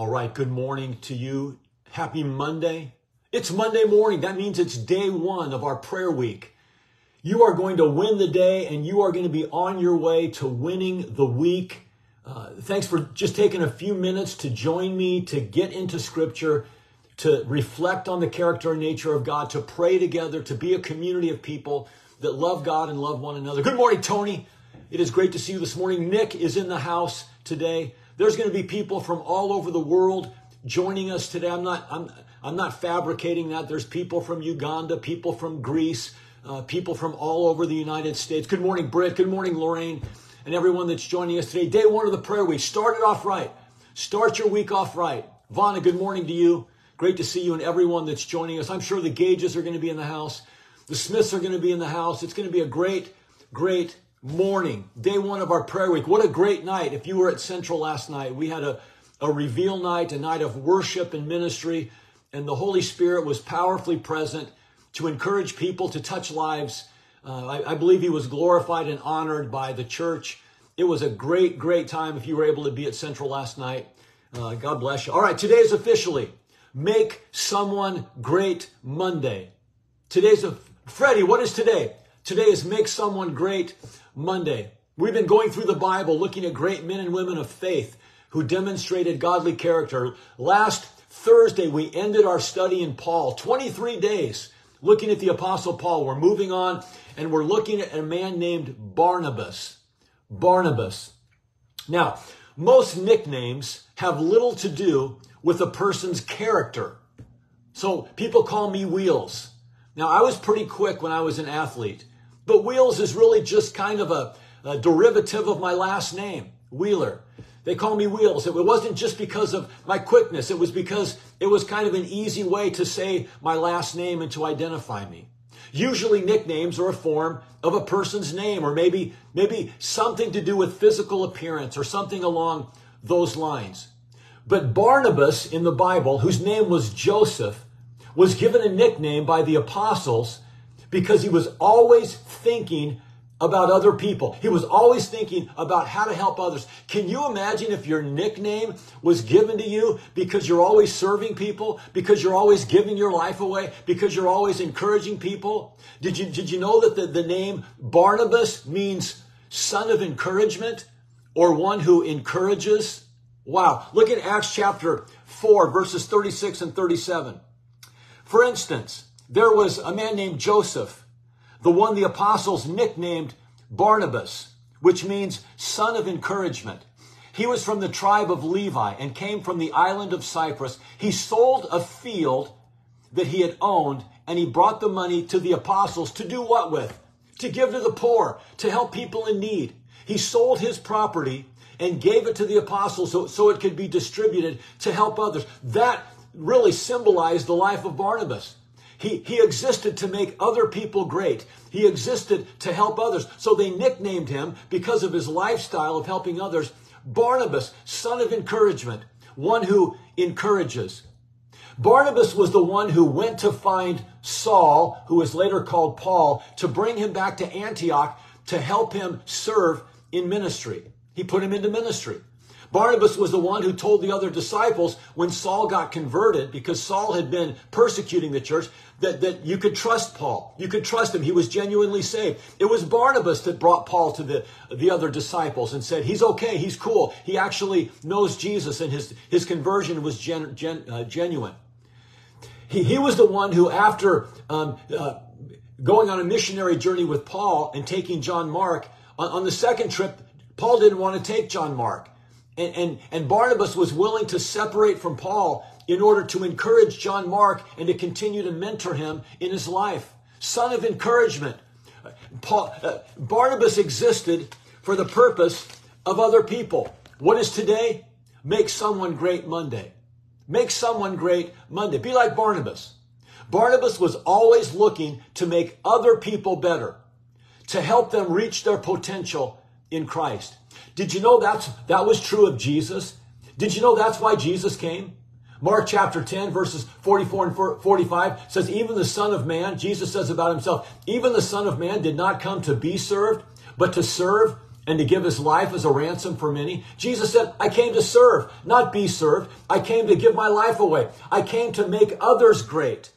All right, good morning to you. Happy Monday. It's Monday morning. That means it's day one of our prayer week. You are going to win the day and you are going to be on your way to winning the week. Uh, thanks for just taking a few minutes to join me to get into scripture, to reflect on the character and nature of God, to pray together, to be a community of people that love God and love one another. Good morning, Tony. It is great to see you this morning. Nick is in the house today. There's going to be people from all over the world joining us today. I'm not, I'm, I'm not fabricating that. There's people from Uganda, people from Greece, uh, people from all over the United States. Good morning, Britt. Good morning, Lorraine, and everyone that's joining us today. Day one of the prayer week. Start it off right. Start your week off right. Vana, good morning to you. Great to see you and everyone that's joining us. I'm sure the Gages are going to be in the house. The Smiths are going to be in the house. It's going to be a great, great morning, day one of our prayer week. What a great night. If you were at Central last night, we had a, a reveal night, a night of worship and ministry, and the Holy Spirit was powerfully present to encourage people to touch lives. Uh, I, I, believe he was glorified and honored by the church. It was a great, great time if you were able to be at Central last night. Uh, God bless you. All right, today is officially Make Someone Great Monday. Today's a Freddie, what is today? Today is Make Someone Great Monday. We've been going through the Bible looking at great men and women of faith who demonstrated godly character. Last Thursday, we ended our study in Paul, 23 days looking at the Apostle Paul. We're moving on and we're looking at a man named Barnabas. Barnabas. Now, most nicknames have little to do with a person's character. So people call me Wheels. Now, I was pretty quick when I was an athlete. But Wheels is really just kind of a, a derivative of my last name, Wheeler. They call me Wheels. It wasn't just because of my quickness. It was because it was kind of an easy way to say my last name and to identify me. Usually nicknames are a form of a person's name or maybe, maybe something to do with physical appearance or something along those lines. But Barnabas in the Bible, whose name was Joseph, was given a nickname by the apostles because he was always thinking about other people. He was always thinking about how to help others. Can you imagine if your nickname was given to you because you're always serving people, because you're always giving your life away, because you're always encouraging people? Did you, did you know that the, the name Barnabas means son of encouragement or one who encourages? Wow. Look at Acts chapter 4, verses 36 and 37. For instance, there was a man named Joseph, the one the apostles nicknamed Barnabas, which means son of encouragement. He was from the tribe of Levi and came from the island of Cyprus. He sold a field that he had owned and he brought the money to the apostles to do what with? To give to the poor, to help people in need. He sold his property and gave it to the apostles so, so it could be distributed to help others. That really symbolized the life of Barnabas. He, he existed to make other people great. He existed to help others. So they nicknamed him because of his lifestyle of helping others, Barnabas, son of encouragement, one who encourages. Barnabas was the one who went to find Saul, who was later called Paul, to bring him back to Antioch to help him serve in ministry. He put him into ministry. Barnabas was the one who told the other disciples when Saul got converted, because Saul had been persecuting the church, that, that you could trust Paul. You could trust him. He was genuinely saved. It was Barnabas that brought Paul to the, the other disciples and said, he's okay. He's cool. He actually knows Jesus and his, his conversion was gen, gen, uh, genuine. He, he was the one who, after um, uh, going on a missionary journey with Paul and taking John Mark, on, on the second trip, Paul didn't want to take John Mark. And, and, and Barnabas was willing to separate from Paul in order to encourage John Mark and to continue to mentor him in his life. Son of encouragement. Paul, uh, Barnabas existed for the purpose of other people. What is today? Make someone great Monday. Make someone great Monday. Be like Barnabas. Barnabas was always looking to make other people better, to help them reach their potential in Christ. Did you know that's, that was true of Jesus? Did you know that's why Jesus came? Mark chapter 10 verses 44 and 45 says, even the son of man, Jesus says about himself, even the son of man did not come to be served, but to serve and to give his life as a ransom for many. Jesus said, I came to serve, not be served. I came to give my life away. I came to make others great.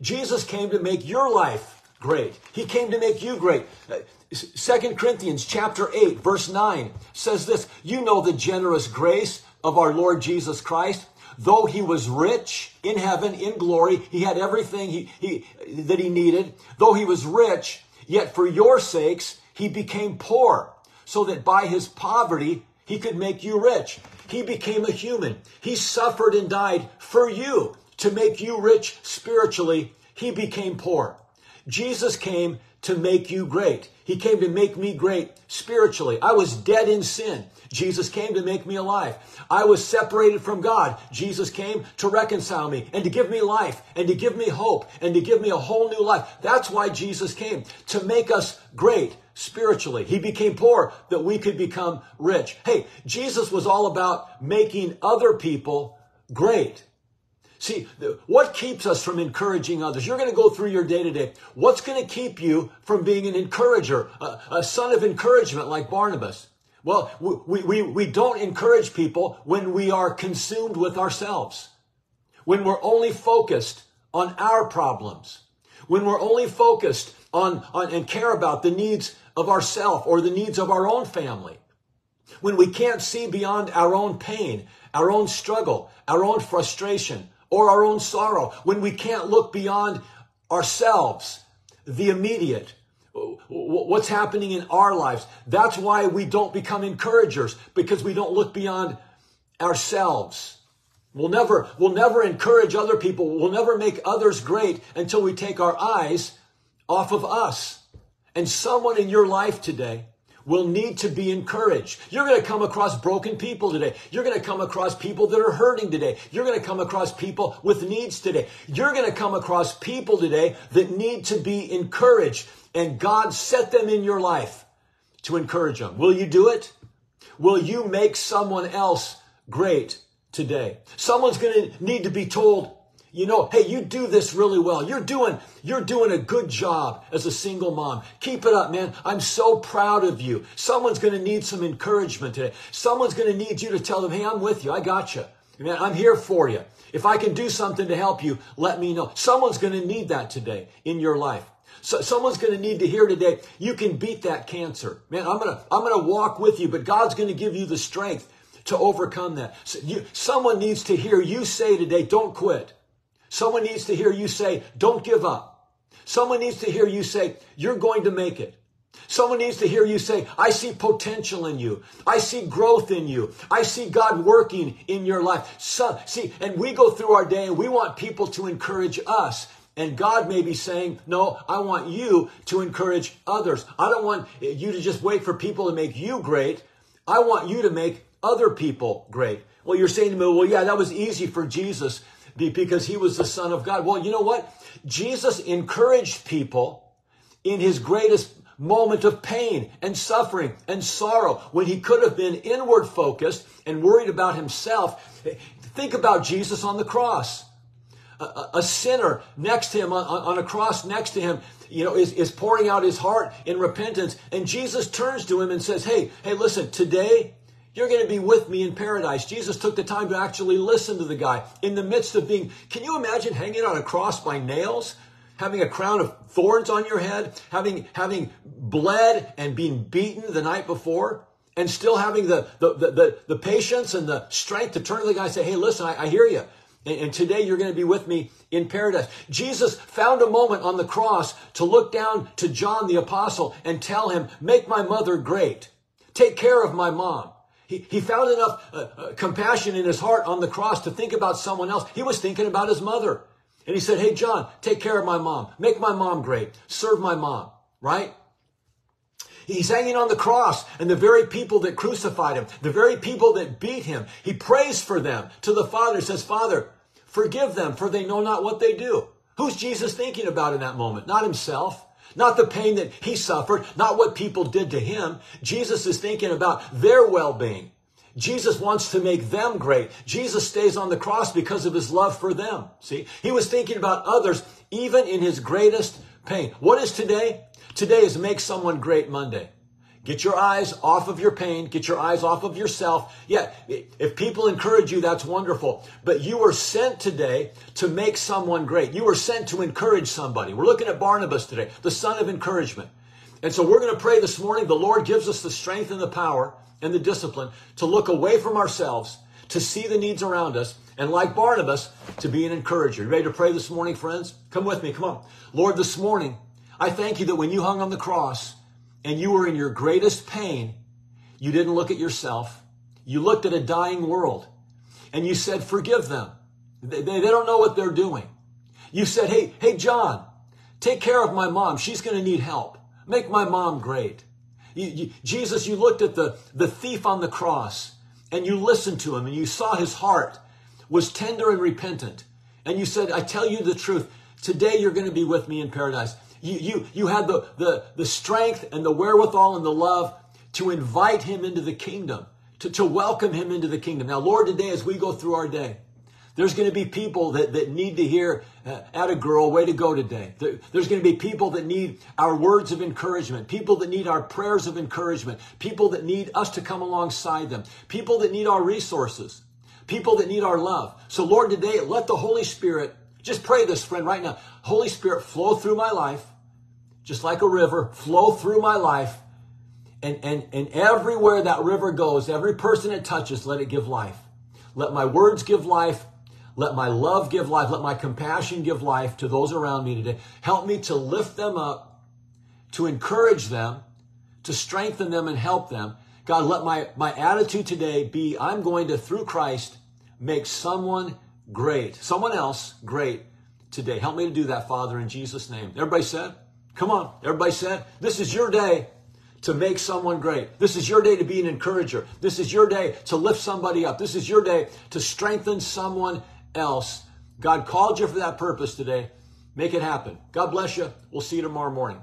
Jesus came to make your life great. He came to make you great. Uh, Second Corinthians chapter 8 verse 9 says this, you know the generous grace of our Lord Jesus Christ. Though he was rich in heaven, in glory, he had everything he, he, that he needed. Though he was rich, yet for your sakes, he became poor so that by his poverty, he could make you rich. He became a human. He suffered and died for you to make you rich spiritually. He became poor. Jesus came to make you great. He came to make me great spiritually. I was dead in sin. Jesus came to make me alive. I was separated from God. Jesus came to reconcile me and to give me life and to give me hope and to give me a whole new life. That's why Jesus came to make us great spiritually. He became poor that we could become rich. Hey, Jesus was all about making other people great. See, what keeps us from encouraging others? You're going to go through your day to day. What's going to keep you from being an encourager, a, a, son of encouragement like Barnabas? Well, we, we, we don't encourage people when we are consumed with ourselves, when we're only focused on our problems, when we're only focused on, on and care about the needs of ourself or the needs of our own family, when we can't see beyond our own pain, our own struggle, our own frustration, or our own sorrow, when we can't look beyond ourselves, the immediate, what's happening in our lives. That's why we don't become encouragers because we don't look beyond ourselves. We'll never, we'll never encourage other people. We'll never make others great until we take our eyes off of us. And someone in your life today will need to be encouraged. You're going to come across broken people today. You're going to come across people that are hurting today. You're going to come across people with needs today. You're going to come across people today that need to be encouraged. And God set them in your life to encourage them. Will you do it? Will you make someone else great today? Someone's going to need to be told, you know, hey, you do this really well. You're doing, you're doing a good job as a single mom. Keep it up, man. I'm so proud of you. Someone's going to need some encouragement today. Someone's going to need you to tell them, hey, I'm with you. I got you. Man, I'm here for you. If I can do something to help you, let me know. Someone's going to need that today in your life. So someone's going to need to hear today, you can beat that cancer. Man, I'm going to, I'm going to walk with you, but God's going to give you the strength to overcome that. So you, someone needs to hear you say today, don't quit. Someone needs to hear you say, don't give up. Someone needs to hear you say, you're going to make it. Someone needs to hear you say, I see potential in you. I see growth in you. I see God working in your life. So, see, and we go through our day and we want people to encourage us. And God may be saying, no, I want you to encourage others. I don't want you to just wait for people to make you great. I want you to make other people great. Well, you're saying to me, well, yeah, that was easy for Jesus because he was the Son of God. Well, you know what? Jesus encouraged people in his greatest moment of pain and suffering and sorrow when he could have been inward focused and worried about himself. Think about Jesus on the cross. A, a sinner next to him on, on, a cross next to him, you know, is, is pouring out his heart in repentance. And Jesus turns to him and says, Hey, hey, listen, today you're going to be with me in paradise. Jesus took the time to actually listen to the guy in the midst of being, can you imagine hanging on a cross by nails? Having a crown of thorns on your head, having, having bled and being beaten the night before, and still having the, the, the, the, the patience and the strength to turn to the guy and say, hey, listen, I, I hear you. And, and today you're going to be with me in paradise. Jesus found a moment on the cross to look down to John the apostle and tell him, make my mother great. Take care of my mom. He, he found enough uh, uh, compassion in his heart on the cross to think about someone else. He was thinking about his mother. And he said, Hey, John, take care of my mom. Make my mom great. Serve my mom, right? He's hanging on the cross and the very people that crucified him, the very people that beat him, he prays for them to the Father, says, Father, forgive them for they know not what they do. Who's Jesus thinking about in that moment? Not himself. Not the pain that he suffered, not what people did to him. Jesus is thinking about their well-being. Jesus wants to make them great. Jesus stays on the cross because of his love for them. See, he was thinking about others even in his greatest pain. What is today? Today is make someone great Monday. Get your eyes off of your pain. Get your eyes off of yourself. Yeah, if people encourage you, that's wonderful. But you were sent today to make someone great. You were sent to encourage somebody. We're looking at Barnabas today, the son of encouragement. And so we're going to pray this morning. The Lord gives us the strength and the power and the discipline to look away from ourselves, to see the needs around us, and like Barnabas, to be an encourager. You ready to pray this morning, friends? Come with me. Come on. Lord, this morning, I thank you that when you hung on the cross, and you were in your greatest pain, you didn't look at yourself. You looked at a dying world and you said, forgive them. They, they, don't know what they're doing. You said, hey, hey, John, take care of my mom. She's going to need help. Make my mom great. You, you, Jesus, you looked at the, the thief on the cross and you listened to him and you saw his heart was tender and repentant. And you said, I tell you the truth. Today you're going to be with me in paradise. You, you, you had the, the, the strength and the wherewithal and the love to invite him into the kingdom, to, to welcome him into the kingdom. Now, Lord, today as we go through our day, there's going to be people that, that need to hear, uh, at a girl, way to go today. There, there's going to be people that need our words of encouragement, people that need our prayers of encouragement, people that need us to come alongside them, people that need our resources, people that need our love. So, Lord, today, let the Holy Spirit, just pray this, friend, right now. Holy Spirit, flow through my life just like a river, flow through my life. And, and, and everywhere that river goes, every person it touches, let it give life. Let my words give life. Let my love give life. Let my compassion give life to those around me today. Help me to lift them up, to encourage them, to strengthen them and help them. God, let my, my attitude today be I'm going to, through Christ, make someone great, someone else great today. Help me to do that, Father, in Jesus' name. Everybody said? Come on, everybody said, this is your day to make someone great. This is your day to be an encourager. This is your day to lift somebody up. This is your day to strengthen someone else. God called you for that purpose today. Make it happen. God bless you. We'll see you tomorrow morning.